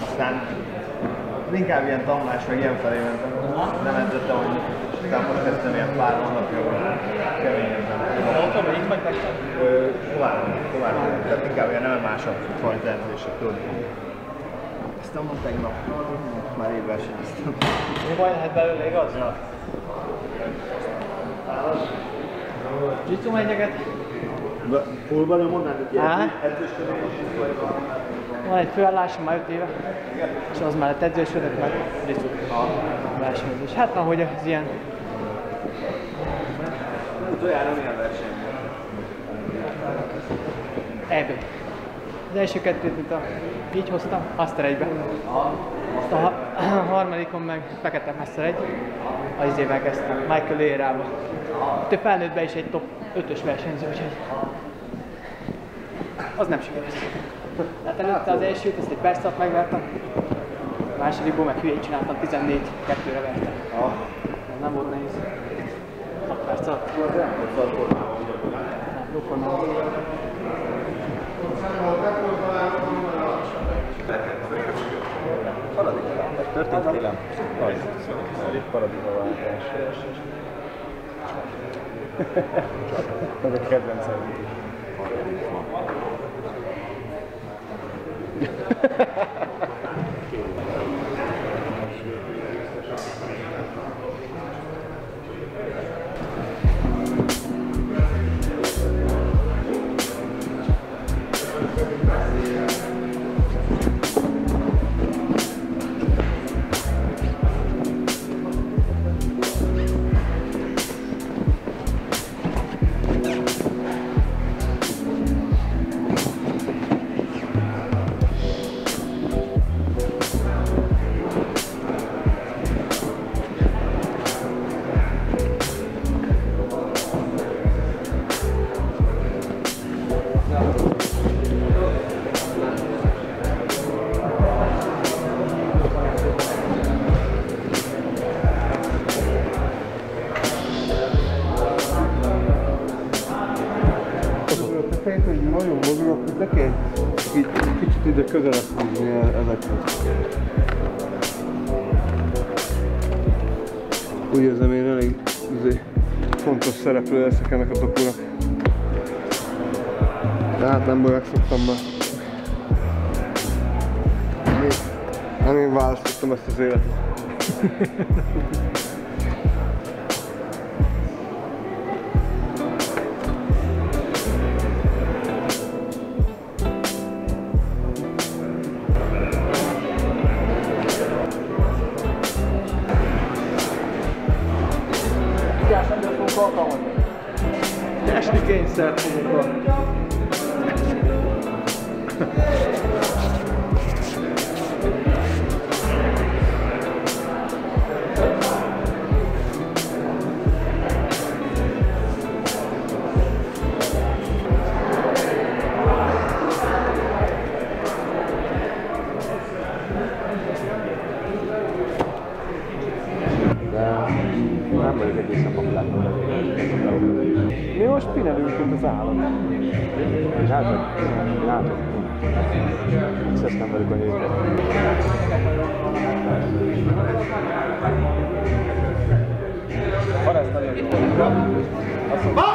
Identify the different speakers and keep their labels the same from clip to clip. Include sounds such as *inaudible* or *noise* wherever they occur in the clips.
Speaker 1: Aztán inkább ilyen tanulás, meg ilyen felé mentem. Nem edzettem, hogy aztán most kezdtem ilyen pár hónapja, hogy keményebben.
Speaker 2: Otthon vagy itt vagy?
Speaker 1: Ö, Tovább, tovább. Tehát inkább ilyen másabb fajta edzések, tudod. Ezt nem mondtam tegnap, már év versenyeztem.
Speaker 2: Mi baj lehet belőle, igaz? Ja. Jitsu megyeget?
Speaker 1: Hol nem mondanád, hogy vagy
Speaker 2: Van egy főállásom már 5 éve, és az mellett edzősködök meg Jitsu versenyzés. Hát ahogy az ilyen
Speaker 1: Utoljára milyen verseny?
Speaker 2: EB. Az első kettőt, mint a, így hoztam, Master 1-be. Azt a, a *clears throat* harmadikon meg Fekete Master 1, az izével kezdtem, Michael Lérával. Több felnőttben is egy top 5-ös versenyző, úgyhogy az nem sikerült. Hát előtte az elsőt, ezt egy perc alatt megvertem, a másodikból meg hülyét csináltam, 14 2-re vertem. Nem volt nehéz. 6 perc alatt. Nem.
Speaker 1: Történt kélem? Az. Egy paradigmaváltás. Ez a kedvencem.
Speaker 3: Brasil. Szereplő leszek ennek a dokunak. De hát nem megszoktam már. Nem én választottam ezt az életet. Nem vagyok egészen papláton. Mi most pinelünk, mint az állat. Látok. Ezt nem vagyok a héten.
Speaker 1: Van ez nagyon jó.
Speaker 4: Megbillented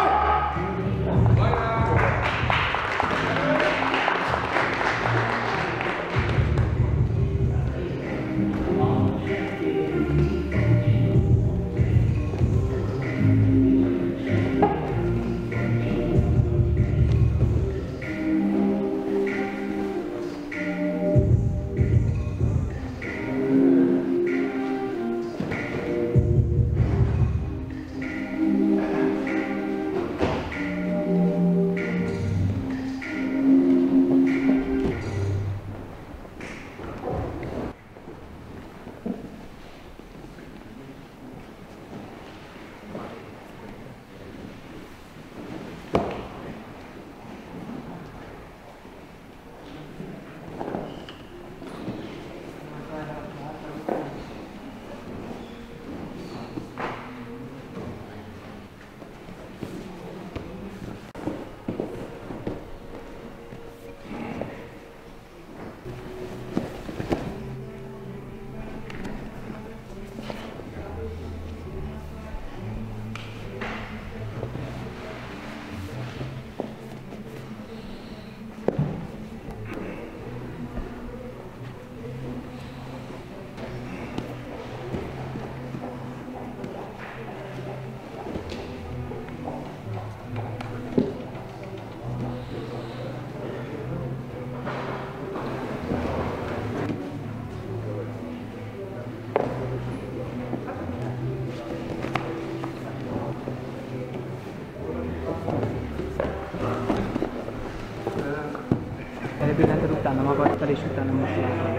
Speaker 4: utána magadtal, és utána most látod.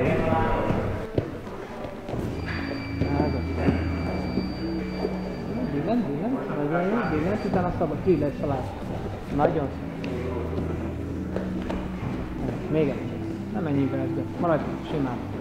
Speaker 4: Billen, billen, nagyon jó, billen, utána szabad, ki lesz alá. Nagyon szép. Még egy. Nem menjél be ezbe. Maradj simán.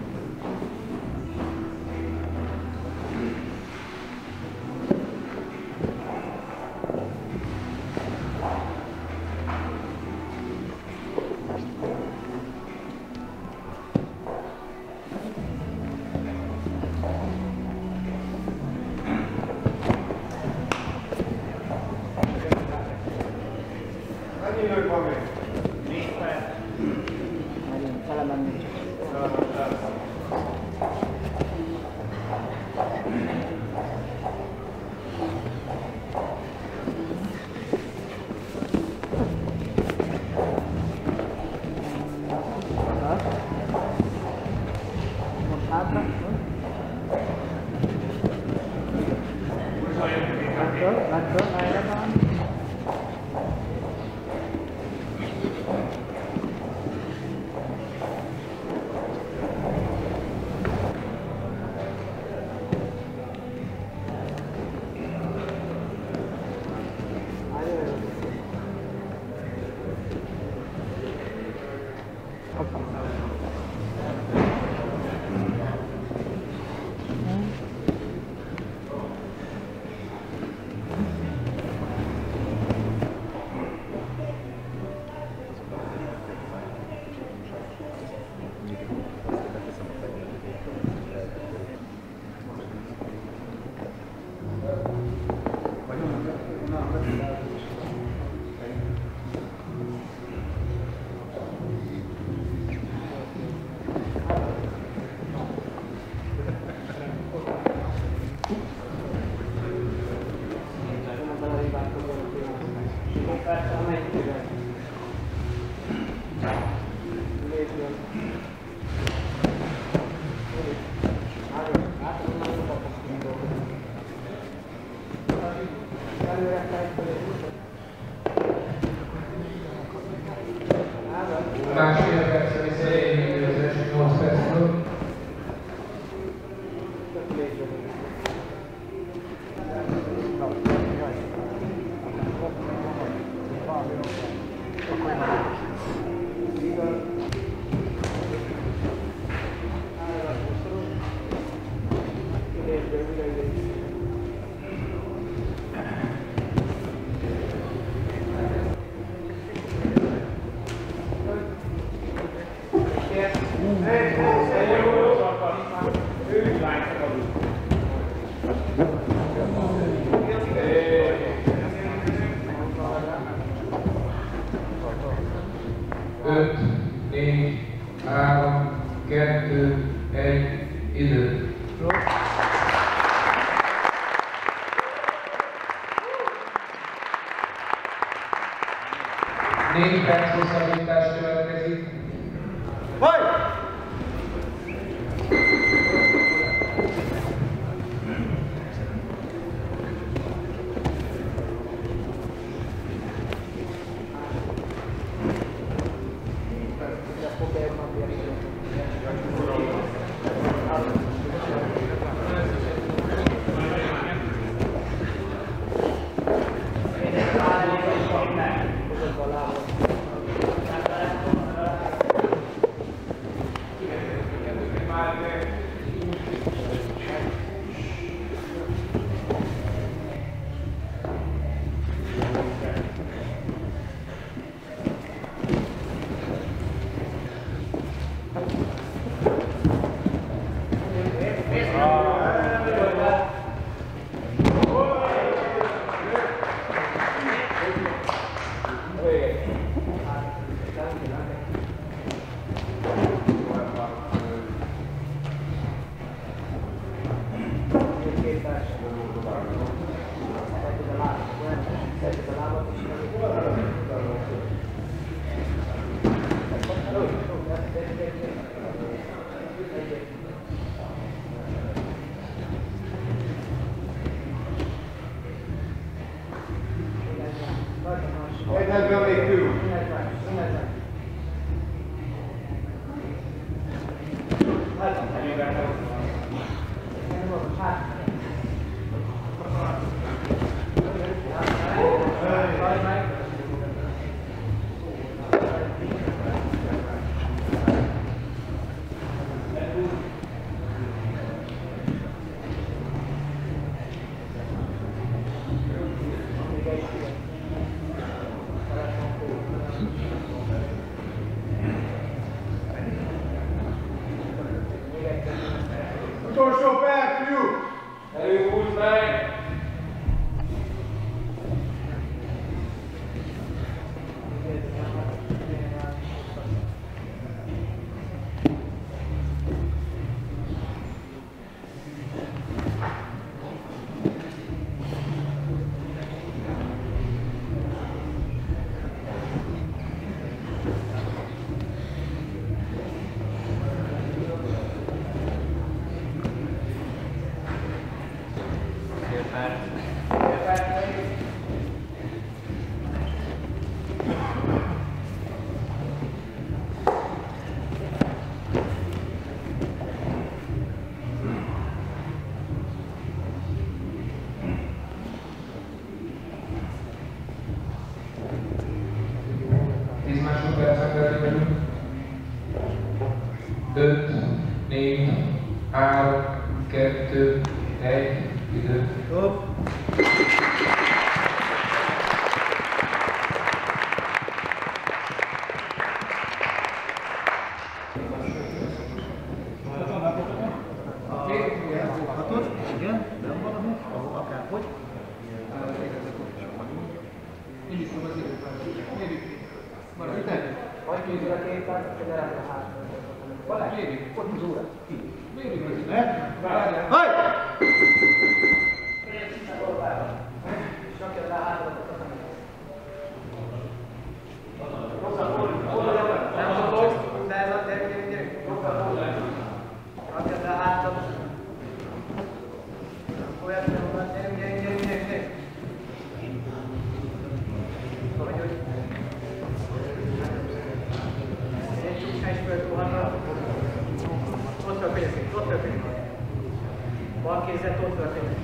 Speaker 5: esse
Speaker 4: é todos aqueles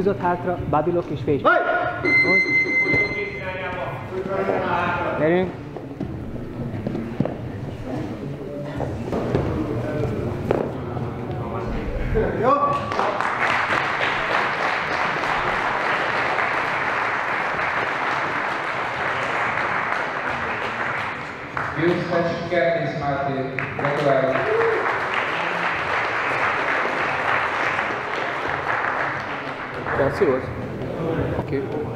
Speaker 4: húzott hátra,
Speaker 6: Babilok és
Speaker 3: Fécs.
Speaker 6: Gyerünk!
Speaker 3: Let's see what. Okay.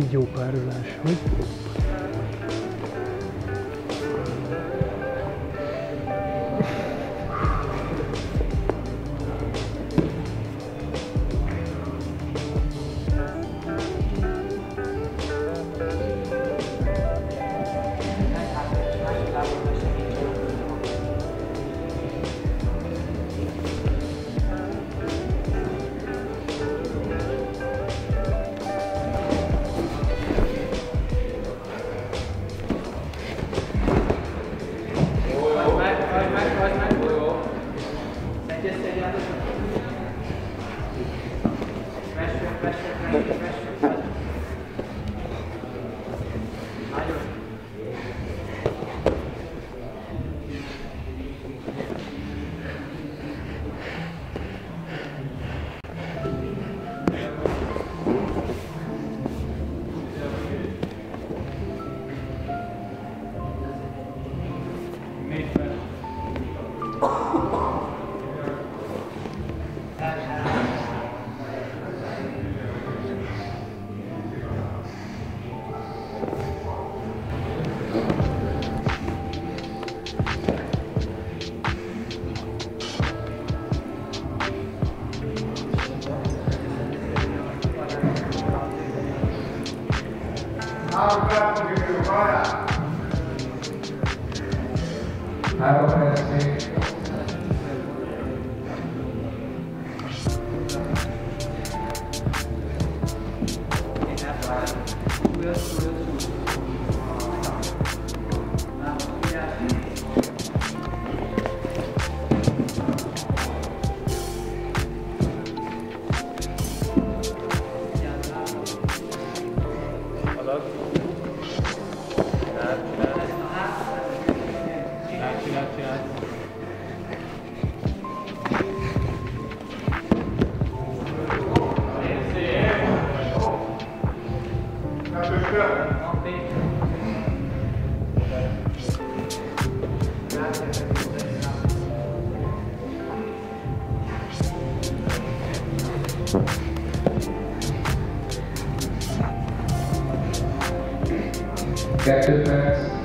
Speaker 2: Kígyó pározás, hogy?
Speaker 6: Kettő perc.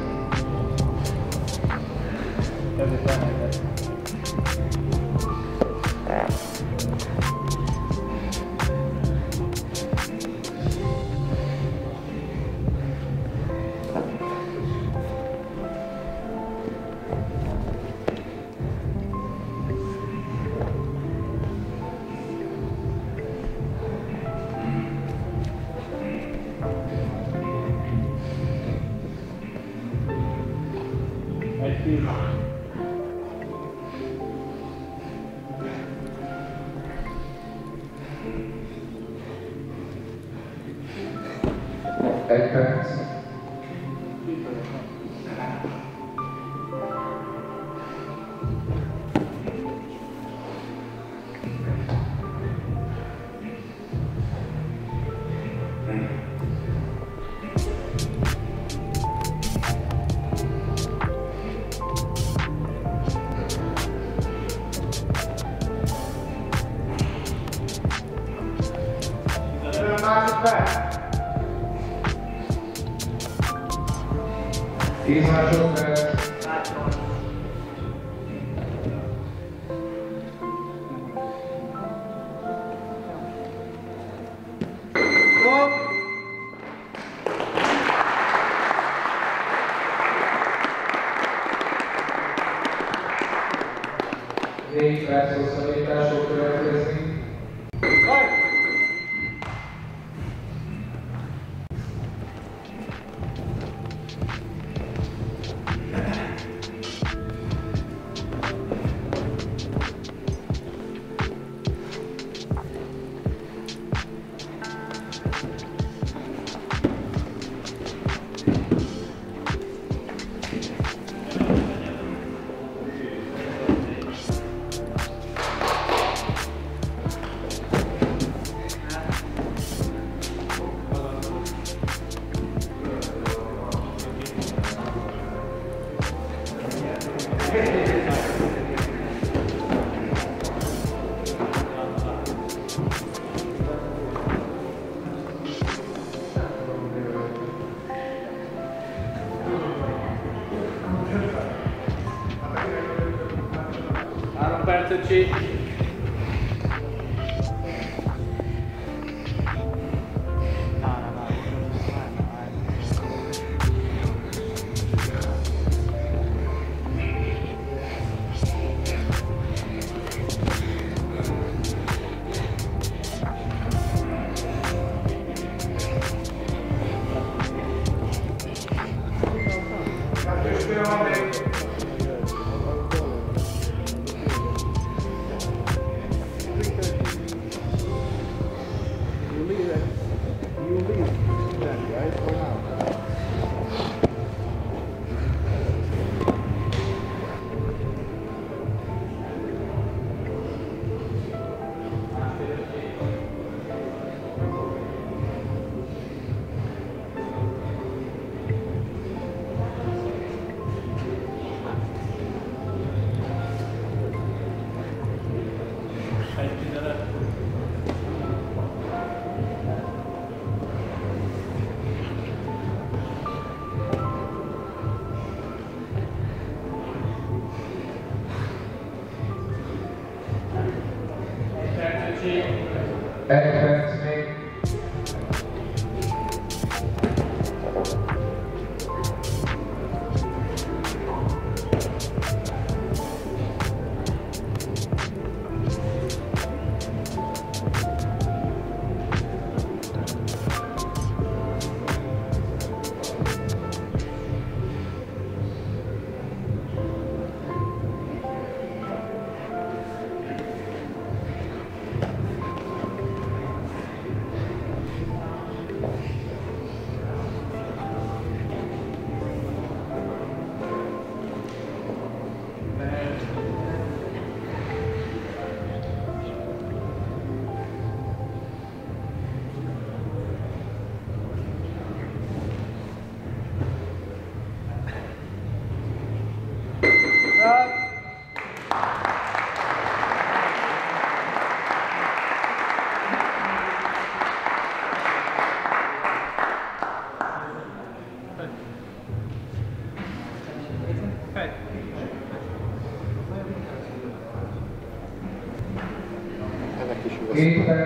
Speaker 6: 8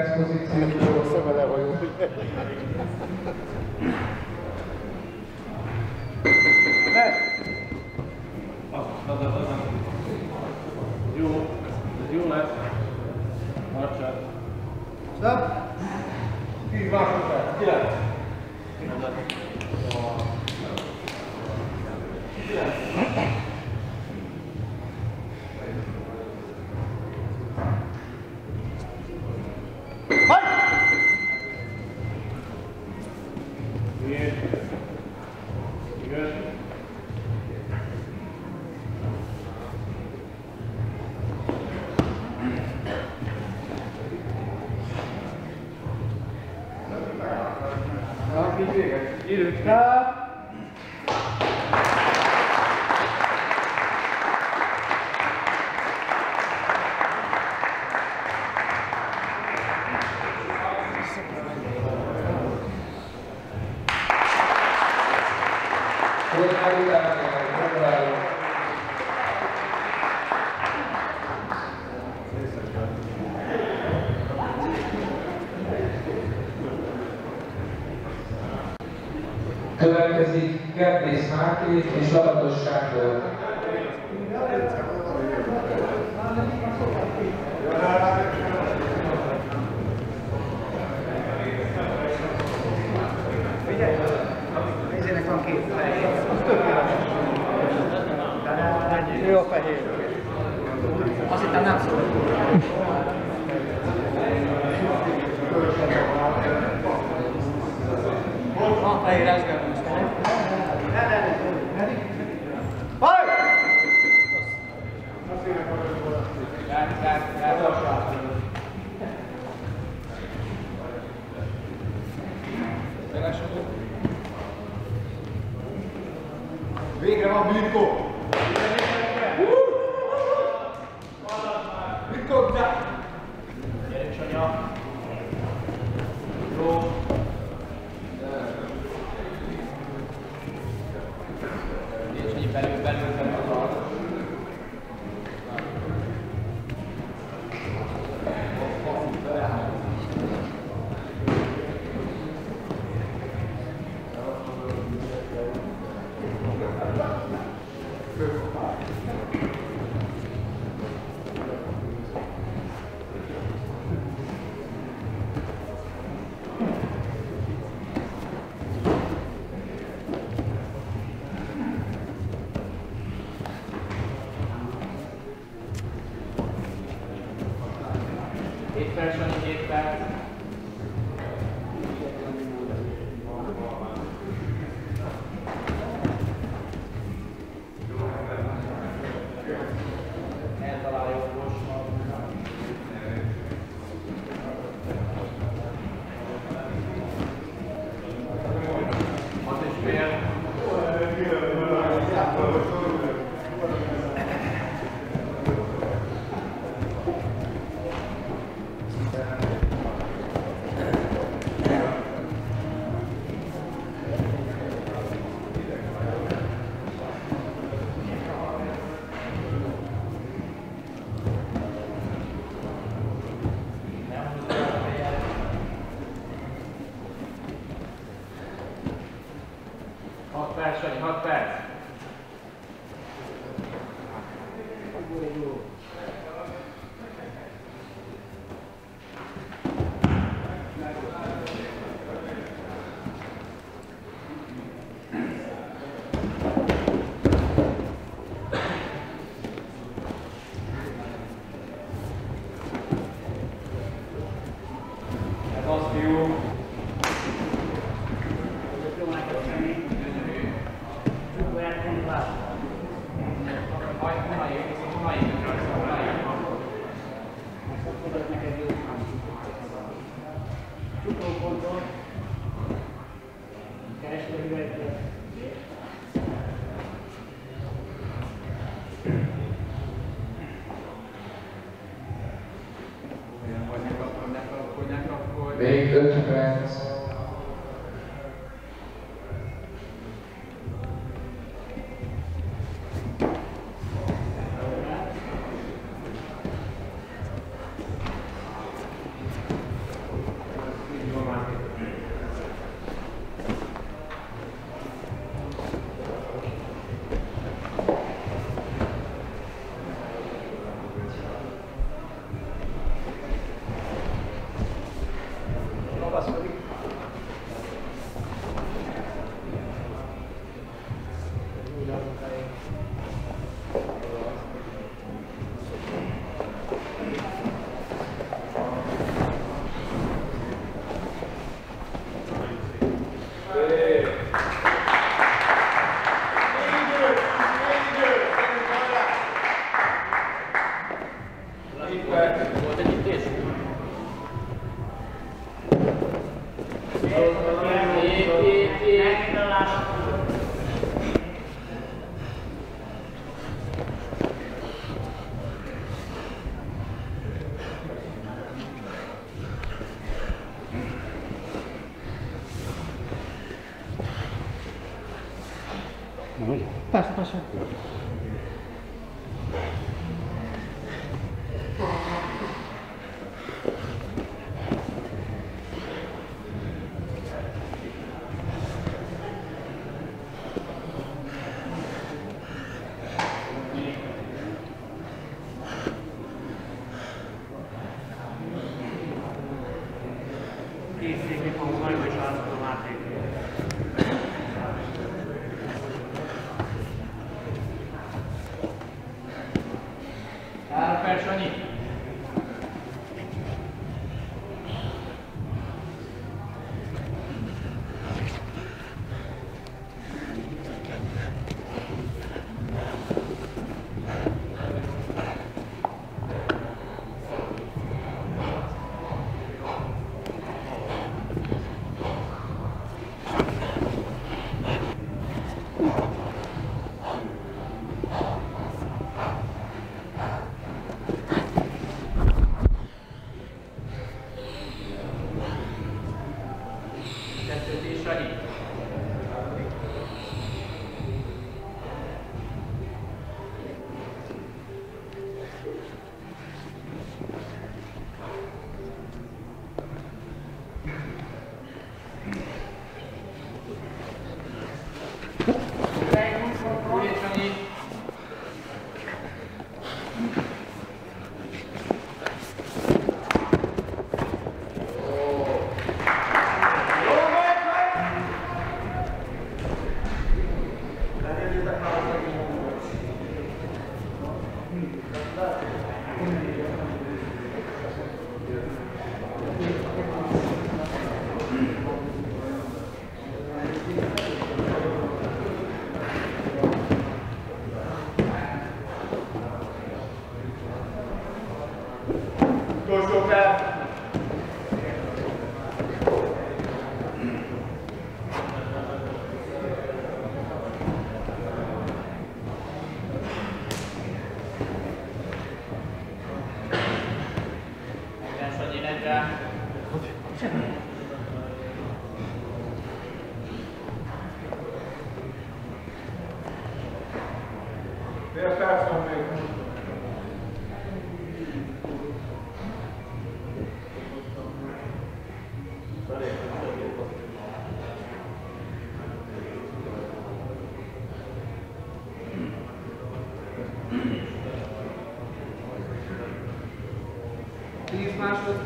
Speaker 6: God.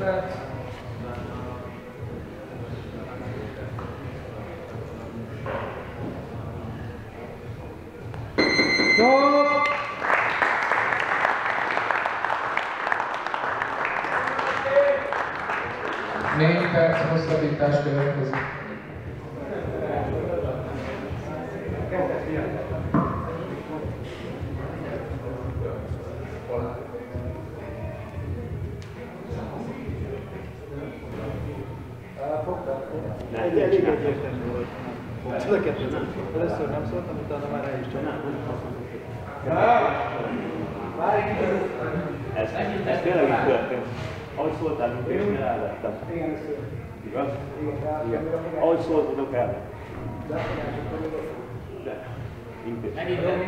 Speaker 6: Másodperc.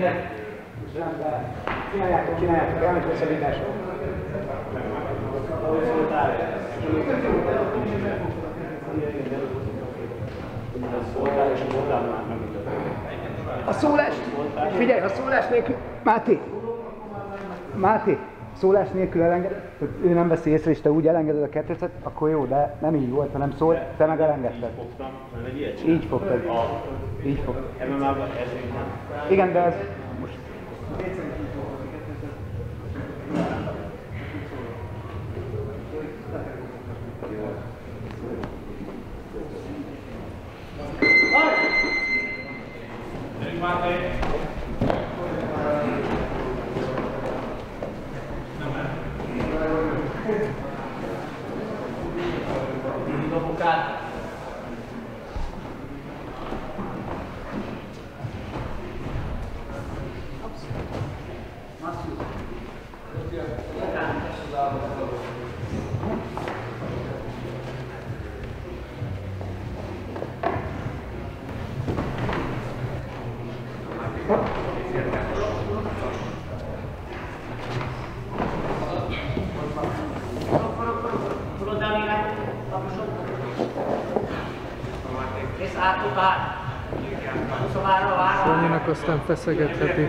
Speaker 7: Intézmény.
Speaker 4: Csináljátok, csináljátok, elmegy hosszabbításra.
Speaker 7: Ahogy szóltál.
Speaker 4: A szólás, figyelj, a szólás nélkül, Máté, Máté, szólás nélkül elenged, hogy ő nem veszi észre, és te úgy elengeded a kettőt, akkor jó, de nem így volt, hanem szólt, te meg elengedted.
Speaker 7: Fogtam, mert egy ilyet
Speaker 4: Így fogtad.
Speaker 7: A
Speaker 4: Így fogtad.
Speaker 7: MMA-ban ez még nem.
Speaker 4: Igen, de ez most
Speaker 8: Tudod
Speaker 2: aztán feszegetheti.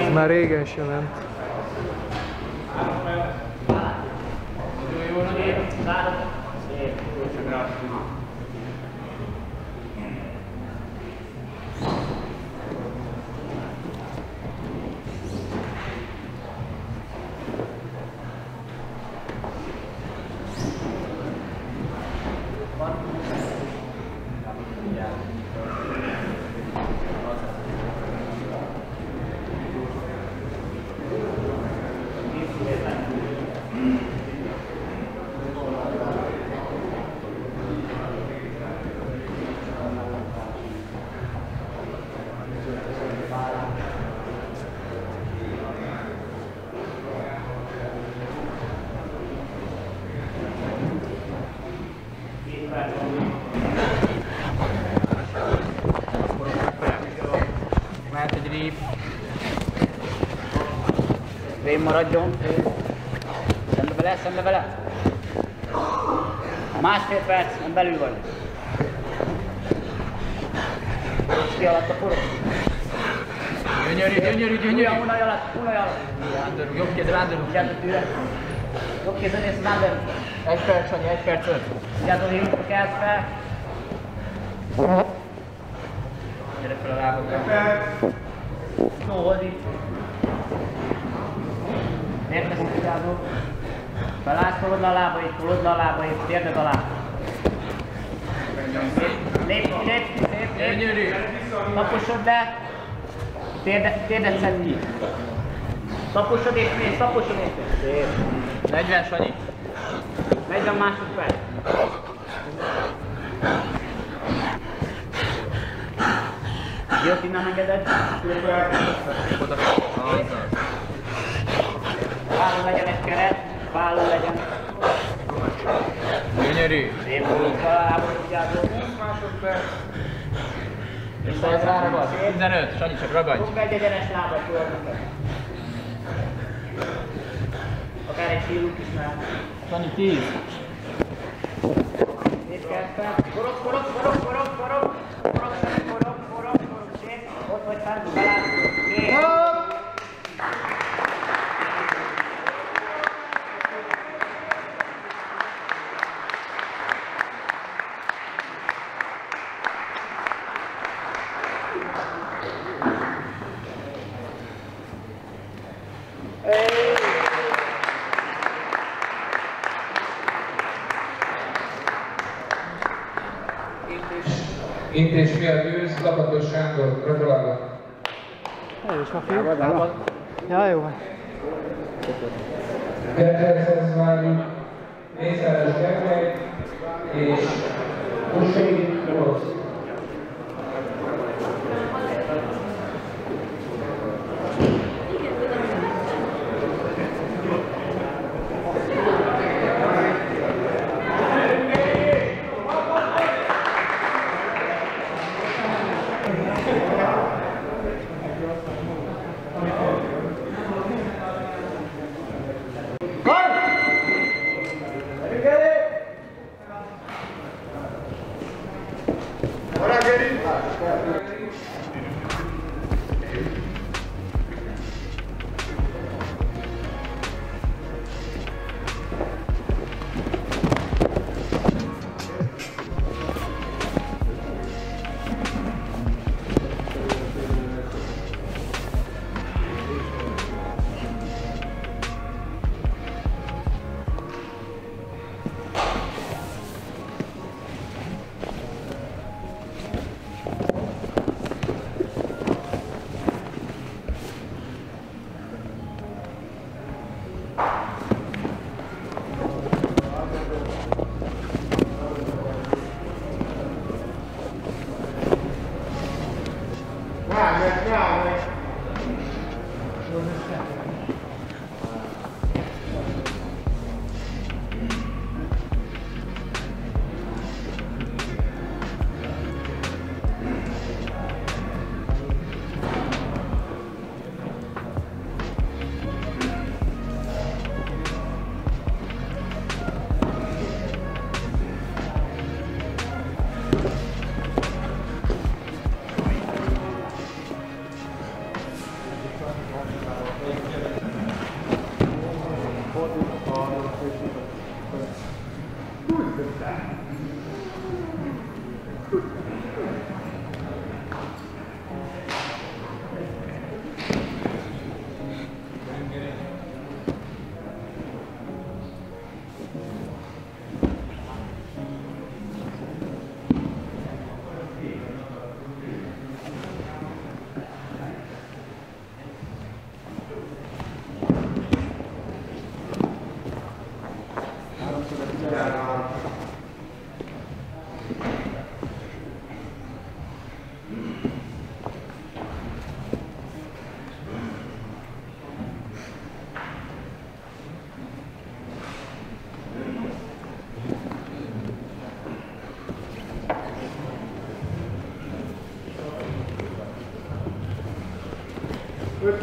Speaker 2: Ez már régen sem ment.
Speaker 8: Szép, zárod. Szép.
Speaker 2: Mehet egy rép.
Speaker 4: Rém maradjon. Szembe vele, szembe vele. Másfél percen belül vagy. Most ki alatt a forog.
Speaker 2: Gyönyörű, gyönyörű, gyönyörű.
Speaker 4: Unaj, unaj alatt, unaj alatt.
Speaker 2: Underhook, jobb kézzel underhook.
Speaker 4: Vigyázz a tűre. Jobb nézd az under.
Speaker 2: Egy perc, Sanyi, egy perc öt.
Speaker 4: Vigyázz a hívjuk, kelsz fel. Gyere fel a lábadra. Tolod le a lábait, tolod le a lábait, térded alá. Lép, lép, lép, lép. Taposod le. Térde, térdet szedd ki. Taposod és mész, taposod és. Szép.
Speaker 2: 40, Sanyi.
Speaker 4: 40 másodperc. Jött innen engeded.
Speaker 2: Oda.
Speaker 8: Válló legyen egy keret, válló legyen.
Speaker 9: Gyönyörű.
Speaker 8: Szép volt, lábon vigyázzon. 20 másodperc.
Speaker 9: Vissza ez ráragad. 15. Sanyi, csak ragadj.
Speaker 8: Fogd egy egyenes lábat fölmondani. Akár egy fiúk is már.
Speaker 9: Sanyi, 10.
Speaker 8: Nézd kertbe. Forog, forog, forog, forog,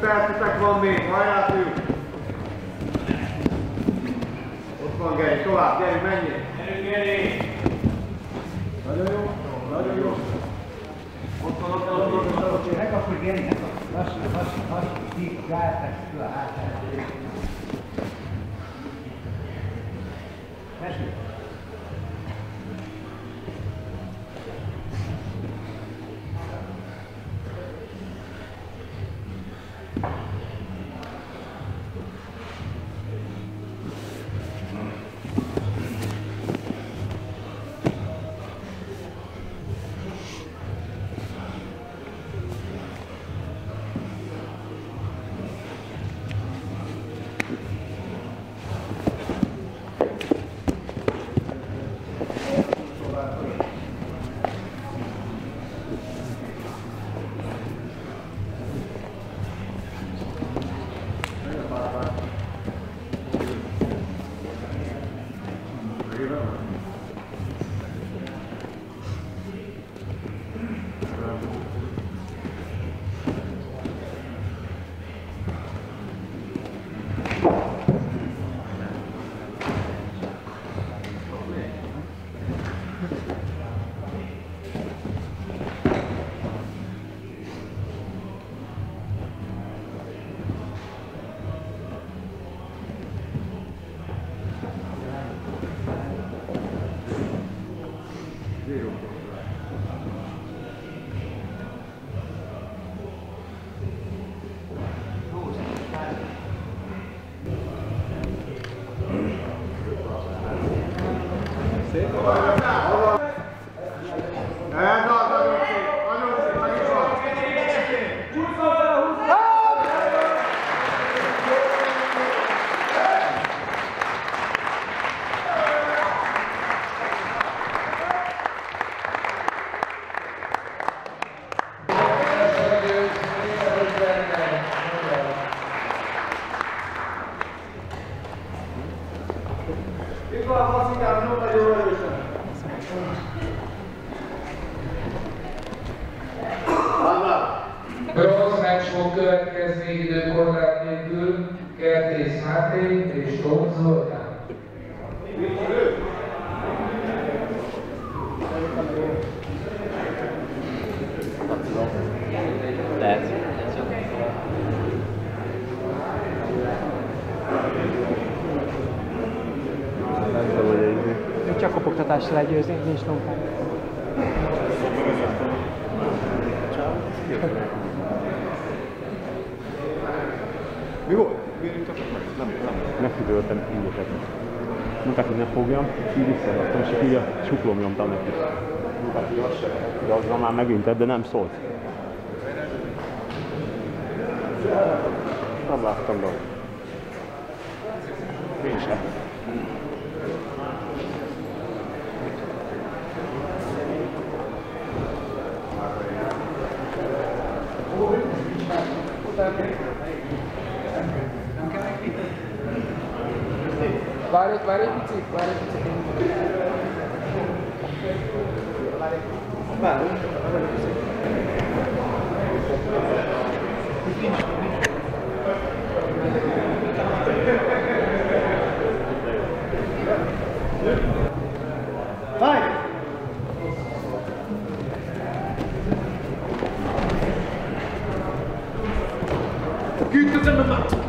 Speaker 1: percetek van még, hajrá fiúk! Ott van Geri, tovább, Geri, menjél! Gyerünk Geri! Nagyon jó, nagyon jó. Ott van, ott van, ott van, ott van.
Speaker 4: Megkapod Gerinek a lassú, lassú, lassú, ki, gálták, ki a hátára. Mesélj.
Speaker 2: Legyőzni, nincs lompán.
Speaker 3: Mi volt? Nem, nem.
Speaker 7: megfigyeltem ingyeset. Mondták, hogy ne fogjam, így visszaadtam, és így a csuklom nyomtam neki. De azra már megint, de nem szólt. Nem láttam be. って
Speaker 10: 言わ
Speaker 6: れ
Speaker 11: てるまあ、はい。Good,
Speaker 12: good, good, good.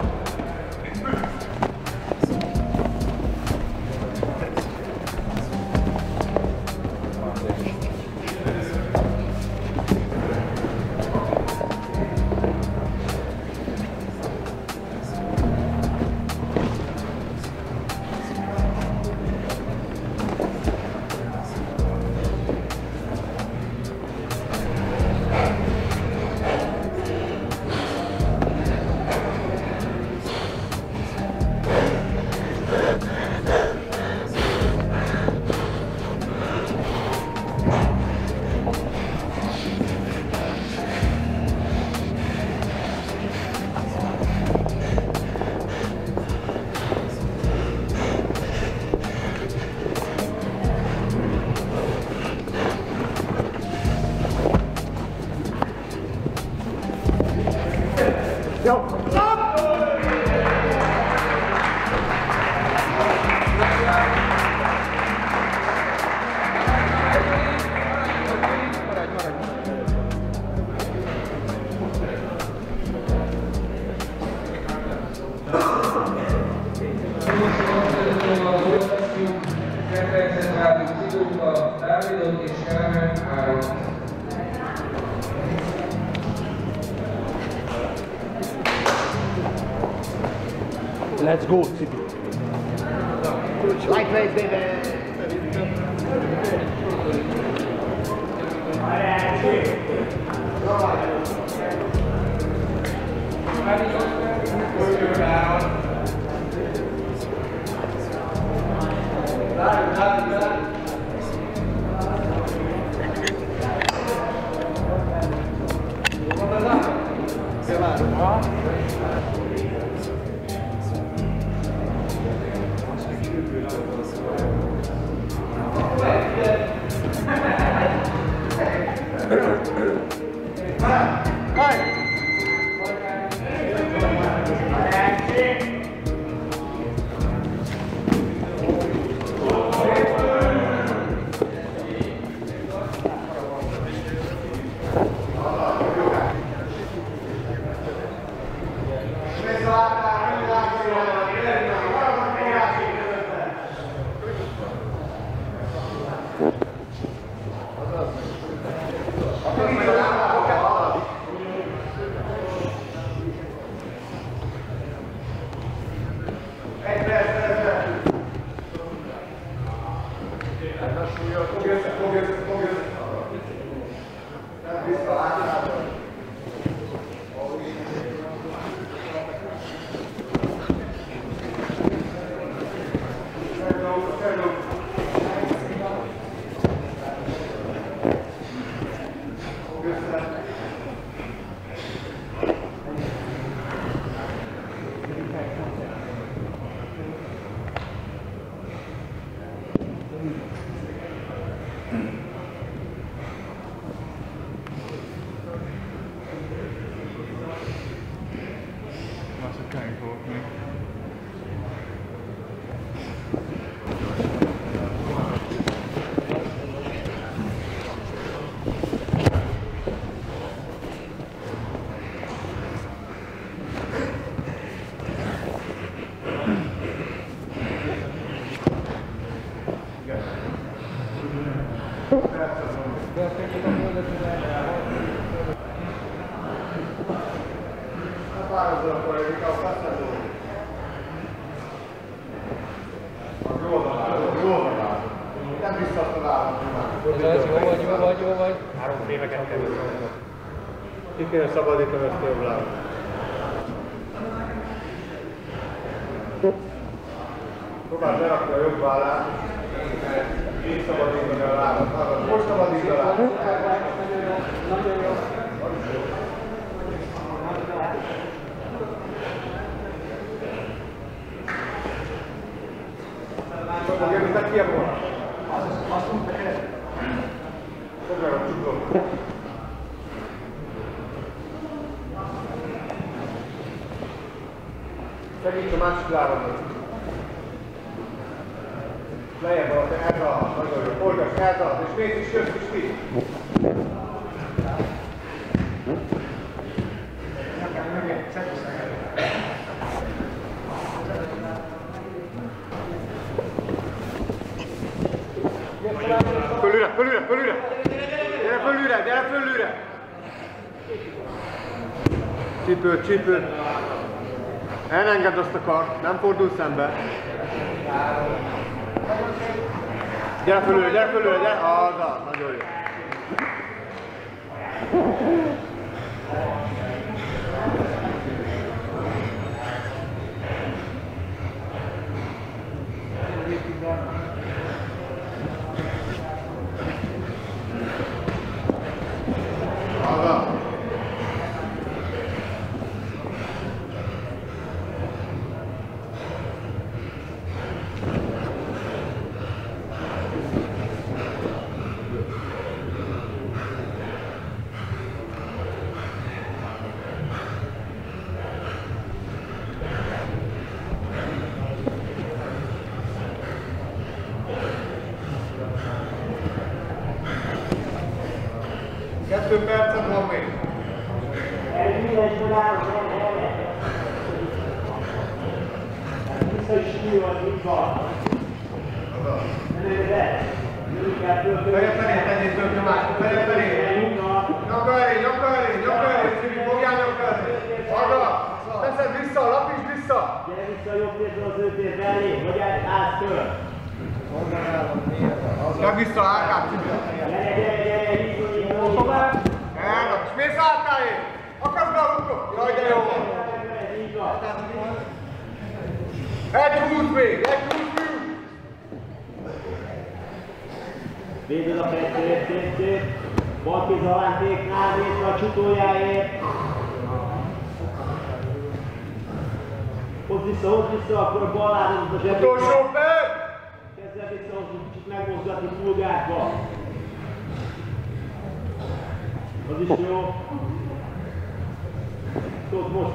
Speaker 3: Ki kéne szabadítani ezt a jobb lábat? Próbáld berakni a jobb vállát, így szabadítani a lábat. Hallod, Most szabadít a lábat. Fogod jönni, te ki a volna? Fogd meg a csuklót. Segíts a másik lábadon. Lejjebb alatt, ez a, nagyon jó. Folytasd, ez alatt, és nézd is, jössz is ki. Fölülre, fölülre, fölülre! Gyere fölülre, gyere fölülre! Csípőd, csípőd! Elengedd azt a kart, nem fordul szembe. Gyere fölülre, gyere fölülre, gyere! Az az, nagyon jó. Az az. Kettő percet van még. Feje felé tennéd több nyomást, feje felé. Nyaka elé, nyaka elé, nyaka elé, Cibi, fogjál nyaka elé. Arra, teszed vissza, lapíts vissza.
Speaker 12: Gyere vissza a jobb térdről az ő térdre elé, hogy állsz föl.
Speaker 3: Nyag vissza, Árkát, Cibi.
Speaker 12: Gyere, gyere, gyere, így, így, így, tovább.
Speaker 3: Elnök, és mész áttájé. Akarsz be a lukot? Jaj, de jó.
Speaker 12: Így van.
Speaker 3: Egy húsz még, egy húsz még.
Speaker 12: Véded a fejtét, szép, szép. Bal kéz alántéknál, nézve a csutójáért. Hozd vissza, hozd vissza, akkor a bal lábadat a zsebébe.
Speaker 3: Utolsó perc.
Speaker 12: Kezd el visszahozni, kicsit megmozgatni pulgárba. Az is jó. Tudod most.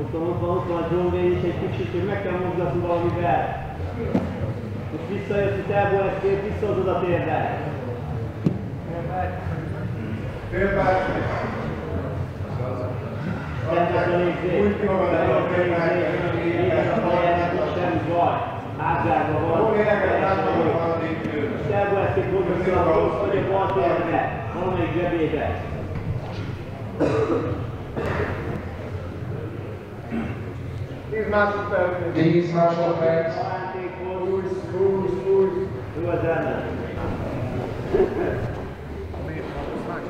Speaker 12: Ott van, ott van, ott van a John Wayne is egy kicsit, hogy meg kell mozgatni valamivel. Most visszajössz, itt elból ezt két, visszahozod a térdet.
Speaker 3: Fél perc.
Speaker 12: Rendes a légzés.
Speaker 3: Úgy kimagadod a fél perc.
Speaker 12: Légzés a fejet, nincs semmi baj. Hátrányban van.
Speaker 3: Jó léleget látnom, hogy van addig idő.
Speaker 12: Most elból ezt két mozgatni a rossz, vagy a bal térbe. Valamelyik zsebébe.
Speaker 3: Tíz másodperc.
Speaker 6: 10 másodperc.
Speaker 12: Alántékból, húsz, húsz, húsz. Jó az ellen.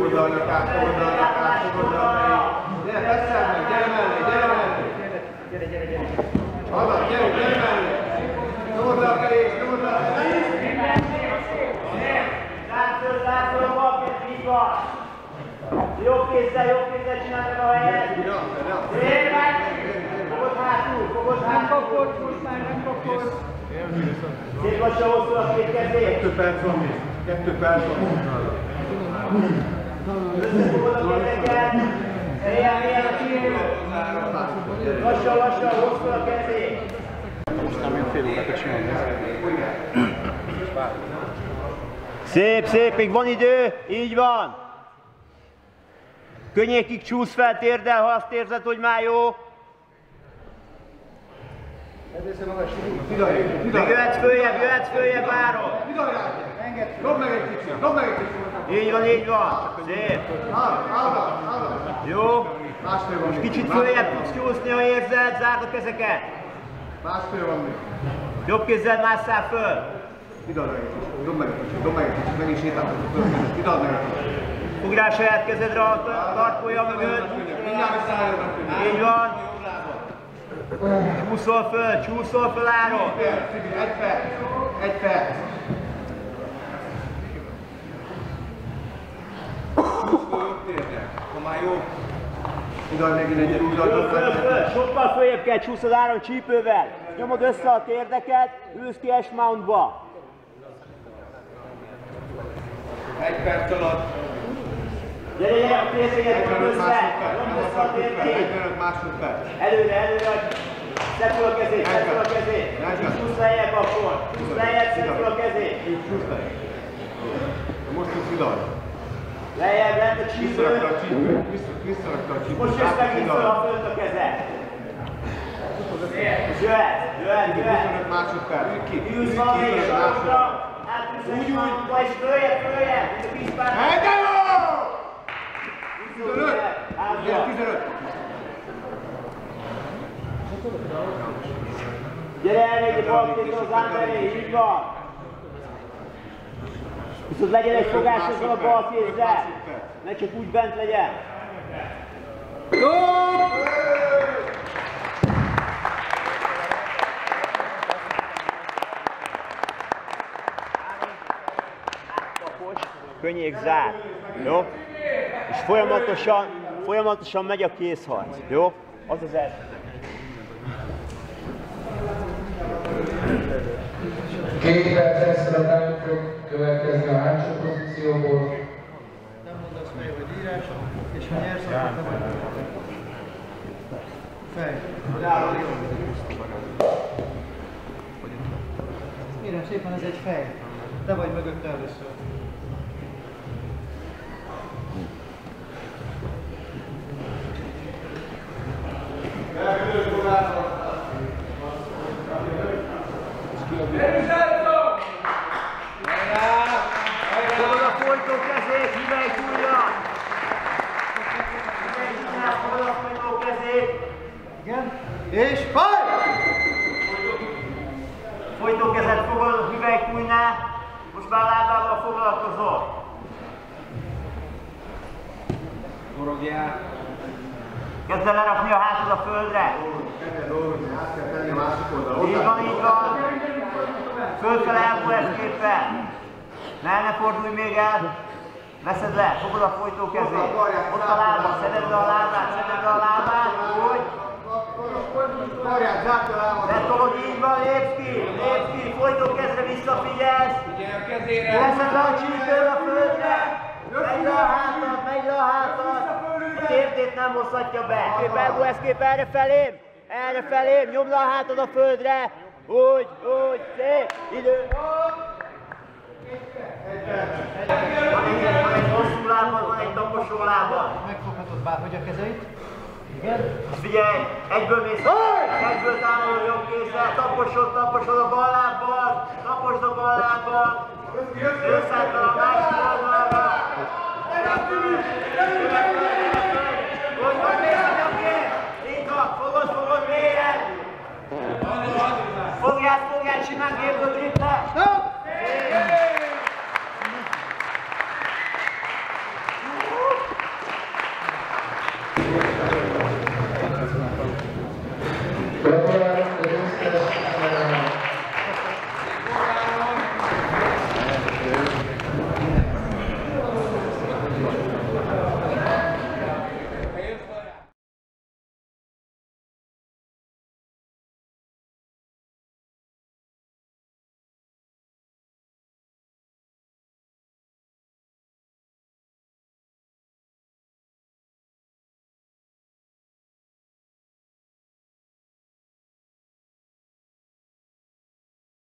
Speaker 3: Oldalnak át, oldalnak át, oldalnak át. Gyere, fesszel meg, gyere mellé, gyere mellé.
Speaker 9: Gyere, gyere, gyere.
Speaker 3: Haza, gyere, gyere mellé. Nyomod le a kerés, nyomod le a
Speaker 2: föl, zárd föl a balkét, így van. Jobb kézzel, jobb kézzel csináld meg a helyet. Szép! Fogod hátul, fogod hátul. Nem kapod, most már nem kapod. Szép lassan hosszú a két kezét.
Speaker 3: Kettő perc van még. Kettő perc van.
Speaker 2: Összefogod. Helyen, helyen a csípő. Lassan, lassan, hosszú a kezét.
Speaker 12: Szép, szép, még van idő, így van. Könnyékig csúsz fel térdel, ha azt érzed, hogy már jó. Még jöhetsz följebb, jöhetsz följebb, várom.
Speaker 3: Fidalj rá. Dob meg egy kicsit, dob meg egy kicsit.
Speaker 12: Így van, így van. Szép.
Speaker 3: Áll, áll.
Speaker 12: Jó.
Speaker 3: Másfél van még.
Speaker 12: Kicsit följebb tudsz csúszni, ha érzed, zárd a kezeket.
Speaker 3: Másfél van még.
Speaker 12: Jobb kézzel másszál föl.
Speaker 3: Fidalj meg egy kicsit, dob meg egy kicsit, dob meg egy kicsit. Megint sétáltatok föl, fidalj meg egy kicsit.
Speaker 12: Rá saját kezedre a tartója mögött. Így van. Csúszol föl, csúszol föl, Áron.
Speaker 3: Egy perc, egy perc. Fidalj megint egyet, fidalj,
Speaker 12: Föl, föl, sokkal följebb kell csúszod Áron csípővel. Nyomod össze a térdeket, ülsz ki S-mountba.
Speaker 3: Egy perc alatt.
Speaker 12: Gyere, gyere, a térdeket nyomd
Speaker 3: 45
Speaker 12: össze. Nyomd össze a
Speaker 3: 45
Speaker 12: térdét.
Speaker 3: 45 másodperc.
Speaker 12: Előre, előre. Szedd fel a kezét, szedd fel a kezét. Csúsz lejjebb akkor. Csúsz lejjebb, szedd fel a kezét.
Speaker 3: Így csúsztál. Most tud fidalj.
Speaker 12: Lejjebb, lent a csípőt.
Speaker 3: visszarakta a csípőt.
Speaker 12: Most jössz megint fel a fönt a kezed. Jöhet, jöhet, jöhet.
Speaker 3: 25 másodperc.
Speaker 12: Ülsz
Speaker 3: 25
Speaker 12: sarokra,
Speaker 3: úgy.
Speaker 12: magunkba, és följebb, följebb, mint a vízpár.
Speaker 3: Jó! 15. Igen, 15.
Speaker 12: Gyere elég a balkétől az emberé, így van. Viszont legyen egy fogás ezzel a bal kézzel. Ne csak úgy bent legyen. Kapos, könnyék zár. Jó? És folyamatosan, folyamatosan megy a kézharc. Jó? Az az első.
Speaker 6: Két perc fog következni a hátsó pozícióból.
Speaker 9: Nem mondasz meg, hogy írás, és ha nyersz, akkor te vagy. Fej. Kérem szépen, ez egy fej. Te vagy mögötte először.
Speaker 12: Fogod a folytó kezét, hüvelyk újra! Fogod a folytó kezét!
Speaker 9: Igen. És faj!
Speaker 12: Folytó kezet fogod hüvelykújnál, most már lábával foglalkozol. Kezd el lerakni a hátad a földre.
Speaker 3: Dolgozni, át kell tenni a másik oldalra.
Speaker 12: Így van, így van. Fölfele elmúlásképpen. Ne, ne fordulj még el. Veszed le, fogod a folytó kezét. Ott a lábad, szeded le a lábát, szeded le a lábát. Úgy.
Speaker 3: Karját, zárd el lábad.
Speaker 12: Letolod, így van, lépsz ki, lépsz ki, folytó kezre visszafigyelsz. Leszed le a csípőn a földre. Megy le a hátad, megy le a hátad. A térdét nem hozhatja be. Kép elmúlás kép erre felém, erre felém, nyomd le a hátad a földre. Úgy, úgy, szép, idő. Van egy, van egy hosszú lábad, van egy taposó lábad.
Speaker 9: Megfoghatod bárhogy a kezeit.
Speaker 12: Figyelj, egyből mész, egyből támadó jobb kézzel, taposod, taposod a bal lábbal, taposd a bal lábbal, összeálltad a másik oldalra. Hogy van mész a nyakért? Így van, fogod, fogod mélyen. Fogját, fogját, simán kérdőt itt le.